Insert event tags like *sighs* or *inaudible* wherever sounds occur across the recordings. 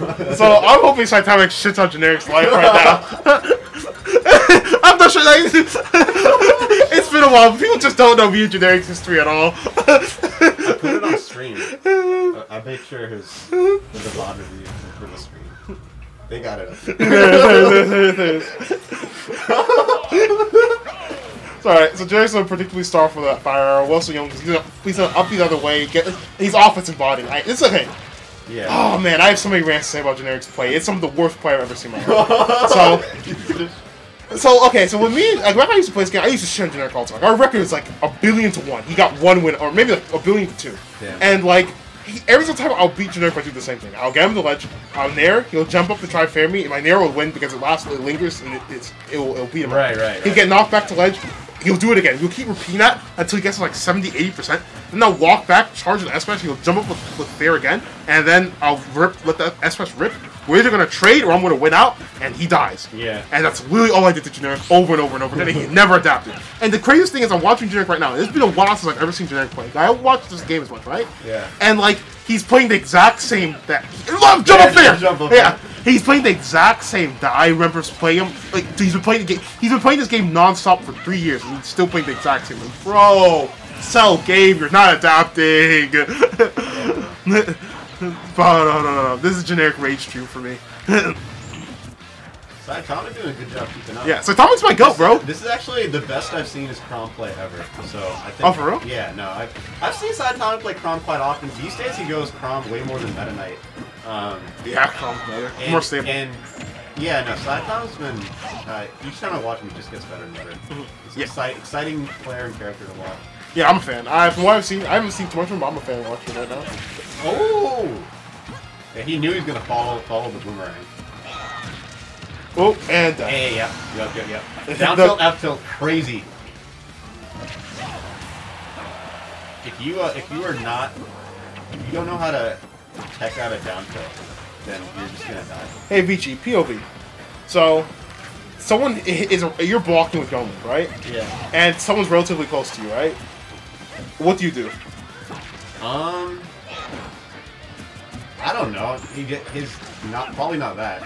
*laughs* So I'm hoping Saitama shits on Generic's life right now. *laughs* I'm not sure. Like, *laughs* it's been a while. People just don't know me and Generic's history at all. I put it on stream. I, I make sure his the VOD review for the stream. They got it. It's alright, so Generic's a particularly star for that fire arrow. Wilson Young, he's gonna, he's gonna up the other way. Get, he's offensive body. I, it's okay. Yeah. Oh man, I have so many rants to say about Generic's play. It's some of the worst play I've ever seen in my life. so, *laughs* so okay, so when me, like, when I used to play this game, I used to shit on Generic all the time. Our record is like a billion to one. He got one win, or maybe like a billion to two. And like, he, every single time I'll beat Generic by doing the same thing. I'll get him the ledge, I'll nair, he'll jump up to try fair me, and my nair will win because it lasts, it lingers, and it, it's, it will, it'll beat him. up. Right, right, He'll right. get knocked back to ledge, he'll do it again. He'll keep repeating that until he gets to like 70, 80%. Then I'll walk back, charge an S-Smash, he'll jump up with, with fair again, and then I'll rip, let the S-Smash rip. We're either gonna trade or I'm gonna win out, and he dies. Yeah. And that's literally all I did to Generic over and over and over again, and he never adapted. And the craziest thing is I'm watching Generic right now. It's been a while since I've ever seen Generic play. I don't watch this game as much, right? Yeah. And like he's playing the exact same that love jump Yeah, up there. jump up yeah. He's playing the exact same that I remember playing him. Like he's been playing the game. He's been playing this game non-stop for three years, and he's still playing the exact same. Like, bro, sell game. You're not adapting. *laughs* No, no, no, no. This is generic rage stream for me. *laughs* Saitama doing a good job keeping up. yeah, so Tomic's my goat, bro. This is actually the best I've seen his Chrom play ever. So I think. Oh, for real? Yeah, no, I've I've seen Saitama play Chrom quite often. These days he goes Chrom way more than Meta Knight. Um, Yeah, Tom's better. and, More stable. And yeah, no, Saitama's been uh, each time I watch him, he just gets better and better. He's an Yeah. exci- exciting player and character to watch. Yeah, I'm a fan. I, from what I've seen, I haven't seen too much of him, but I'm a fan watching right now. Oh! Yeah, he knew he was gonna follow follow the boomerang. Oh, and uh, Hey, yep, yep, yep, yep. The- Down tilt, up tilt, crazy. If you uh, if you are not, if you don't know how to tech out a down tilt, then you're just gonna die. hey Vici, POV. So, someone i- is you're blocking with Young, right? Yeah. And someone's relatively close to you, right? What do you do? Um. I don't know. He get his not probably not that.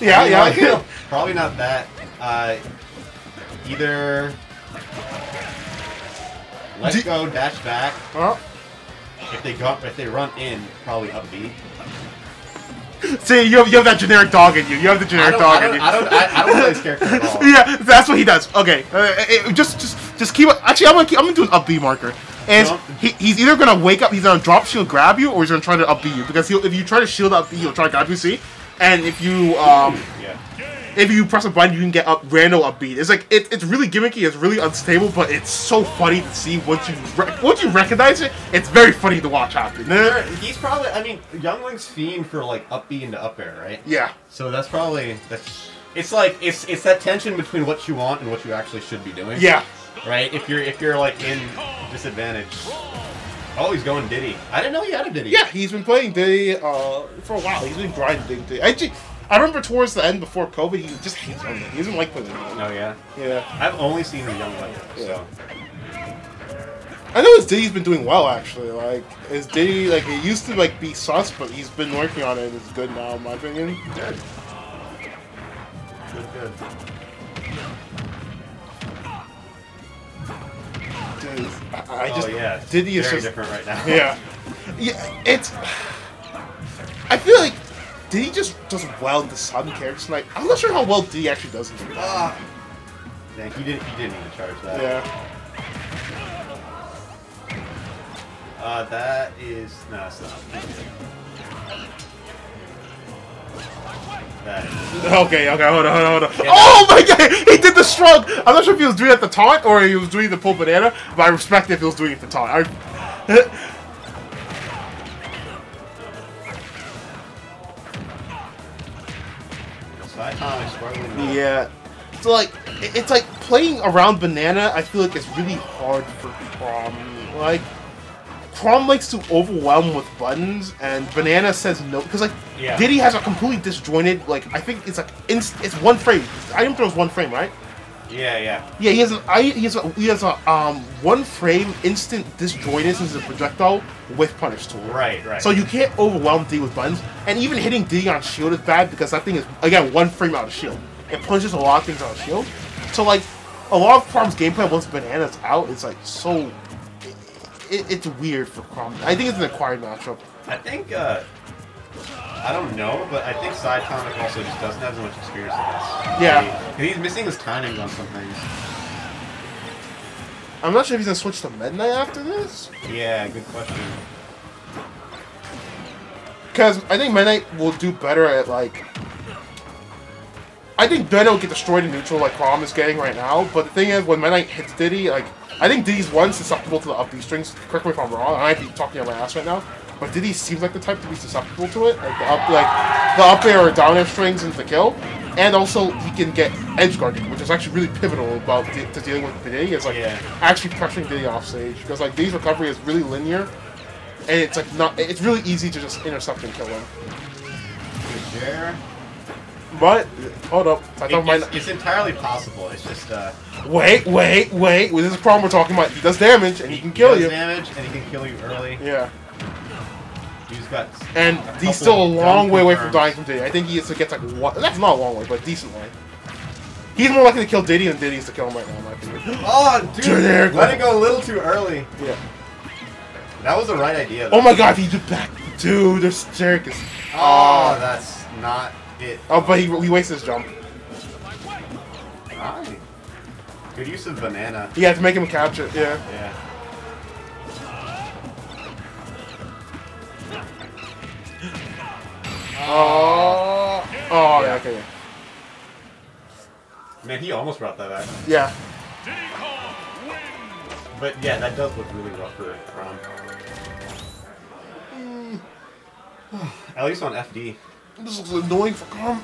Yeah, *laughs* Probably yeah. not- *laughs* Probably not that. Uh, either let Do- go, dash back. Well, If they go, if they run in, probably up B. see, you have, you have that generic dog in you. You have the generic dog in you. I don't, I, I don't know his character at *laughs* all. yeah, that's what he does. Okay, uh, uh, just just just keep. Actually, I'm gonna keep, I'm gonna do an up B marker. And Jump. he, he's either gonna wake up, he's gonna drop shield, grab you, or he's gonna try to up B you. Because he'll, if you try to shield up B, he'll try to grab you. See, and if you um Yeah. if you press a button, you can get up random up B. It's like it, it's really gimmicky, it's really unstable, but it's so funny to see once you re- once you recognize it. It's very funny to watch happen. Sure, *laughs* He's probably. I mean, Young Link's fiend for like up B into up air, right? Yeah. So that's probably that's. It's like it's it's that tension between what you want and what you actually should be doing. Yeah. Right. If you're if you're like in disadvantage. Oh, he's going Diddy. I didn't know he had a Diddy. Yeah, he's been playing Diddy uh, for a while. He's been grinding Diddy. Actually, I remember towards the end before COVID, he just hates on it. He doesn't like playing it. Oh yeah. Yeah. I've only seen him young like that. So. I know his Diddy's been doing well actually. Like his Diddy, like it used to like be sus, but he's been working on it. and It's good now, in my opinion. Good. Good. Good. I, I oh just yeah. Diddy is very just different right now. yeah, yeah. It's I feel like Diddy just does well the Sun character Like I'm not sure how well Diddy actually does in the Ah. Man, he didn't. He didn't even charge that. Yeah. Uh, that is no, it's not. Okay, okay, hold on, hold on, hold on. Yeah. Oh my god, he did the shrug! I'm not sure if he was doing it at the taunt or he was doing the pull banana, but I respect if he was doing it at the taunt. I, Saitama is struggling. now. yeah. So like, it's like playing around banana. I feel like it's really hard for Chrom. Like, Chrom likes to overwhelm with buttons, and banana says no because like Yeah. Diddy has a completely disjointed. Like I think it's like inst- it's one frame. Item throw is one frame, right? Yeah, yeah. Yeah, he has an I he has a he has a um one frame instant disjointness as a projectile with punish tool. Right, right. So you can't overwhelm D with buttons, and even hitting D on shield is bad because that thing is again one frame out of shield. It punches a lot of things out of shield. So like a lot of Chrom's gameplay once Banana's out it's like so. It, it's weird for Chrom. I think it's an acquired matchup. I think, uh, I don't know, but I think Siatomic also just doesn't have as much experience in this. Yeah. He- he's missing his timings on some things. I'm not sure if he's gonna switch to Meta Knight after this. Yeah, good question. Because I think Meta Knight will do better at like. I think Meta Knight will get destroyed in neutral like Chrom is getting right now. But the thing is, when Meta Knight hits Diddy, like I think Diddy's one susceptible to the up B strings. Correct me if I'm wrong. I might be talking on my ass right now. But Diddy seems like the type to be susceptible to it, like the up, like the up air or down air strings into the kill. And also, he can get edge guarding, which is actually really pivotal about de- to dealing with Diddy. Is like Yeah. actually pressuring Diddy off stage because like Diddy's recovery is really linear, and it's like not. It's really easy to just intercept and kill him. Share. But hold up, I It- it's, it's entirely possible. It's just, uh, wait, wait, wait. Well, this is a problem we're talking about. He does damage and he can kill does you. damage, and he can kill you early. Yeah, He's got. and he's still a long way away from dying from Diddy. I think he is to get like one. That's not a long way, but a decent way. He's more likely to kill Diddy than Diddy is to kill him right now, in my opinion. *gasps* Oh, dude! Let it go a little too early. Yeah. That was the right idea. Though. Oh my god, if he did back, dude, there's Jerick is. Oh, ah. that's not it. Oh, but he, he wasted his jump. Good use of banana. He had to make him catch it. Yeah. Yeah. Oh. Oh, yeah. Okay. Yeah. Man, he almost brought that back. yeah. But yeah, that does look really rough for Ron. *sighs* At least on FD. This looks annoying for Chrom.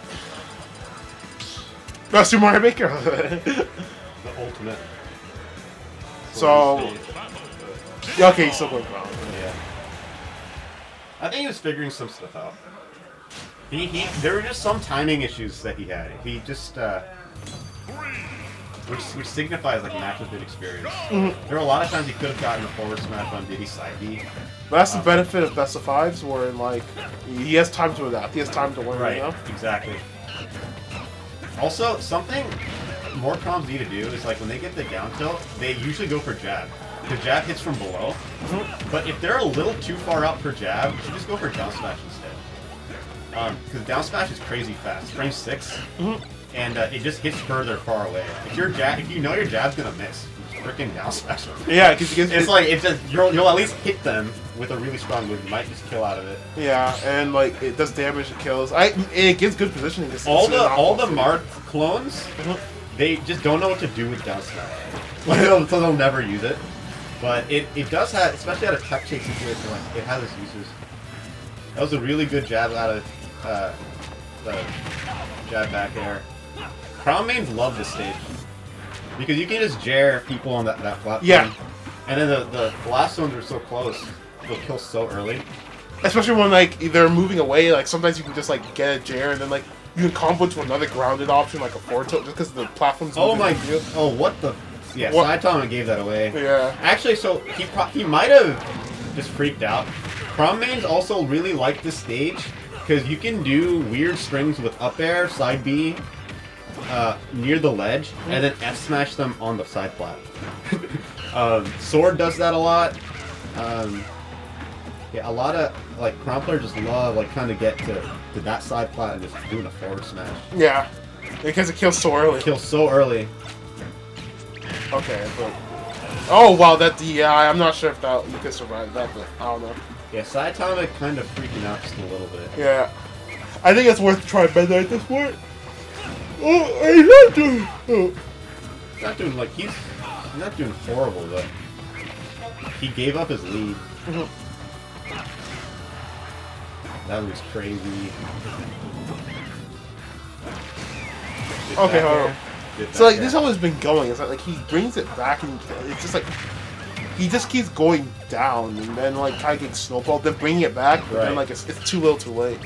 That's Super Mario Maker. The *laughs* ultimate. So- yeah, okay, he's still going Chrom. I think he was figuring some stuff out. He, he, there were just some timing issues that he had. He just, uh, which, which signifies like match with good experience. Mm-hmm. There were a lot of times he could have gotten a forward smash on Diddy side B. But that's the Um, benefit of best of fives, where like he has time to adapt. He has time to learn. Right, You know? exactly. Also, something more comms need to do is like when they get the down tilt, they usually go for jab. The jab hits from below, but if they're a little too far out for jab, you should just go for down smash instead. Because down smash is crazy fast, frame 6 and uh, it just hits further far away. If your jab, if you know your jab's gonna miss, freaking down smash them. Yeah, because It's like it's just you'll, you'll at least hit them with a really strong move. You might just kill out of it. yeah, and like it does damage, it kills. I it gives good positioning. It's- all it's the all the Marth clones, Mhm. they just don't know what to do with down smash. *laughs* Like, so they'll never use it. But it, it does have, especially at a tech chase situation, like it has its uses. That was a really good jab out of uh, the jab back air. Chrom mains love this stage because you can just jar people on that that platform. Yeah. And then the the blast zones are so close, they'll kill so early. Especially when like they're moving away. Like sometimes you can just like get a Jair and then like you can combo to another grounded option like a forward tilt just because the platform's. Oh my! you. Oh what the? Yeah, What- Saitama gave that away. Yeah. Actually, so he pro- he might have just freaked out. Chrom mains also really like this stage because you can do weird strings with up air, side B, uh, near the ledge, and then F smash them on the side flat. *laughs* um, Sword does that a lot. Um, yeah, a lot of like Chrom players just love like kind of get to, to that side flat and just doing a forward smash. Yeah. Because it kills so early. Kills so early. Okay, but. Oh wow, that yeah, I'm not sure if that you could survive that, but I don't know. Yeah, Saitama kind of freaking out just a little bit. Yeah, I think it's worth trying Meta Knight at this point. Oh, he's not doing. Oh. Not doing like he's, he's not doing horrible, but he gave up his lead. Mhm. That was crazy. Okay, hold on. So like back this always been going. It's like, like he brings it back and it's just like he just keeps going down and then like kind of getting snowballed, then bringing it back, but then like it's, it's too little, too late.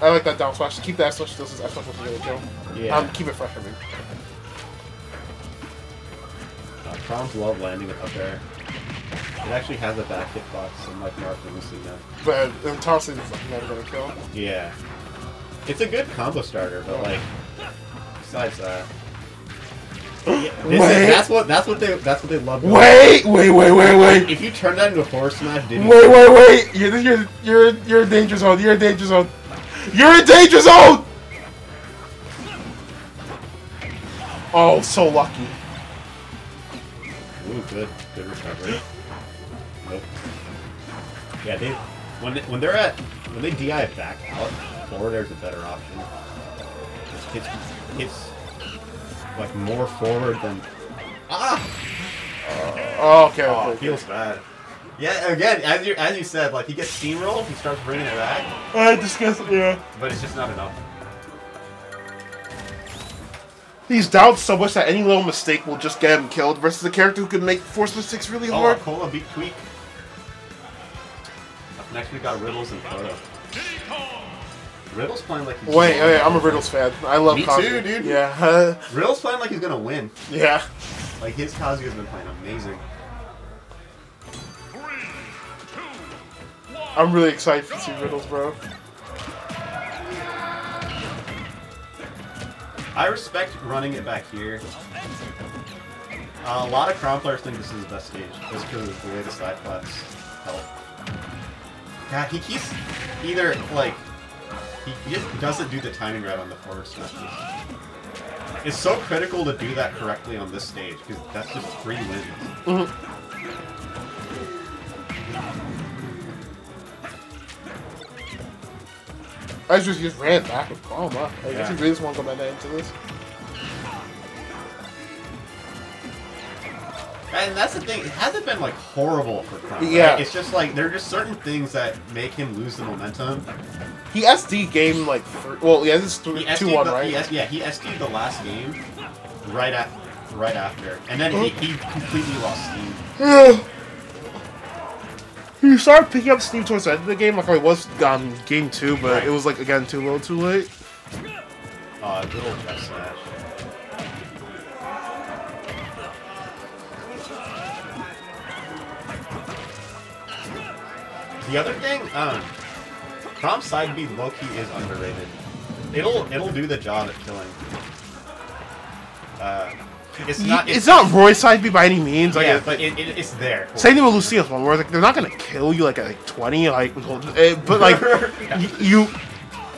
I like that down smash. Keep that smash. This is that smash was really kill. Yeah. Um, keep it fresh. I mean. Chroms love landing with up air. It actually has a back hitbox, unlike Marth and Lucina. But in tossing, it's like never gonna kill. Yeah. It's a good combo starter, but like, besides that. Yeah, Wait. is, that's what that's what they that's what they love. about Wait, wait, wait, wait, wait. If you turn that into a forward smash, didn't Wait, wait, wait! You're you're you're you're in danger zone. You're in danger zone. You're in danger zone. Oh, so lucky. Ooh, good, good recovery. Nope. Yeah, they when they, when they're at when they DI back out, forward air's a better option. It's it's like more forward than ah. Oh, okay, Oh, okay, it feels bad. Yeah, again, as you as you said, like he gets steamrolled, he starts bringing it back, I discuss. Yeah. but it's just not enough. He's down so much that any little mistake will just get him killed. Versus a character who can make force mistakes really Oh, hard. Cola beat Tweek. Up next we got Riddles and Kodo. Riddles playing like he's Wait, wait, I'm a Riddles fan. I love Me too, dude. Yeah, *laughs* Riddles playing like he's gonna win. yeah. Like his Kazuya's been playing amazing. I'm really excited to see Riddles, bro. I respect running it back here. Uh, a lot of Chrom players think this is the best stage, just because of the way the side flats help. God, he keeps either like he he just doesn't do the timing right on the forward smashes. It's so critical to do that correctly on this stage because that's just three wins. I just just ran back with calm up. I guess Yeah. he really just want to go back into this. And that's the thing; it hasn't been like horrible for Chrom. right? Yeah. it's just like there are just certain things that make him lose the momentum. He SD game like three, well, yeah, this is He three, SD'd two one, the, right? He S- yeah, he SD'd the last game right at right after, and then he, he completely lost steam. Yeah. *sighs* He started picking up steam towards the end of the game, like I was um, game two, but Right. it was like again too little, too late. Uh, old chest slash. The other thing, um, Chrom side B low key is underrated. It'll it'll do the job at killing. Uh, it's not. it's, not Roy side B by any means. Like, yeah, it- but it, it, it's there. same thing with Lucina's one, where like they're not gonna kill you like at like twenty, like, eh, but like *laughs* Yeah. you,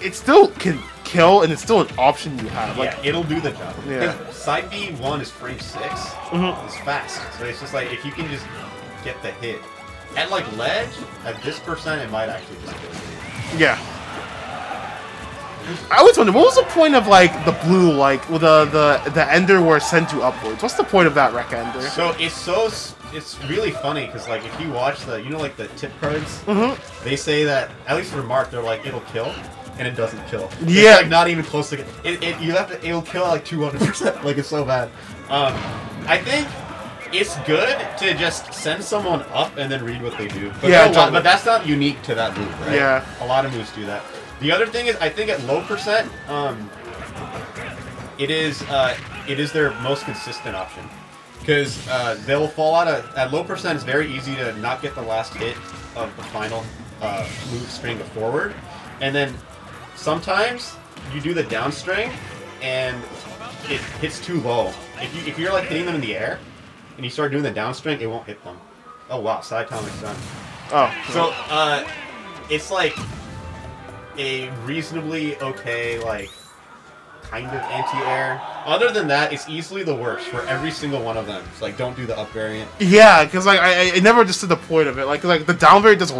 it still can kill, and it's still an option you have. Like, yeah, it'll do the job. Yeah. Side B one is frame 6 mm -hmm. It's fast, so it's just like if you can just get the hit at like ledge at this percent, it might actually just kill you. yeah. I was wondering, what was the point of like the blue, like with the the the ender where sent to upwards. What's the point of that rec ender? So it's so it's really funny because like if you watch the you know like the tip cards, Mm-hmm. they say that at least for Marth they're like it'll kill. And it doesn't kill. It's, Yeah. like not even close to. It, it you have to. It'll kill like two hundred percent. *laughs* Like it's so bad. Um, I think it's good to just send someone up and then read what they do. But Yeah, there lot- totally. but that's not unique to that move, right? Yeah. A lot of moves do that. The other thing is, I think at low percent, um, it is uh, it is their most consistent option because uh, they'll fall out of at low percent. It's very easy to not get the last hit of the final uh, move string forward, and then sometimes you do the down string and it hits too low. If you if you're like hitting them in the air and you start doing the down string, it won't hit them. Oh wow, Siatomic's done. Oh, So uh, it's like a reasonably okay like kind of anti-air. Other than that, it's easily the worst for every single one of them. It's like don't do the up variant. yeah, because like I, I- never understood the point of it. Like like the down variant doesn't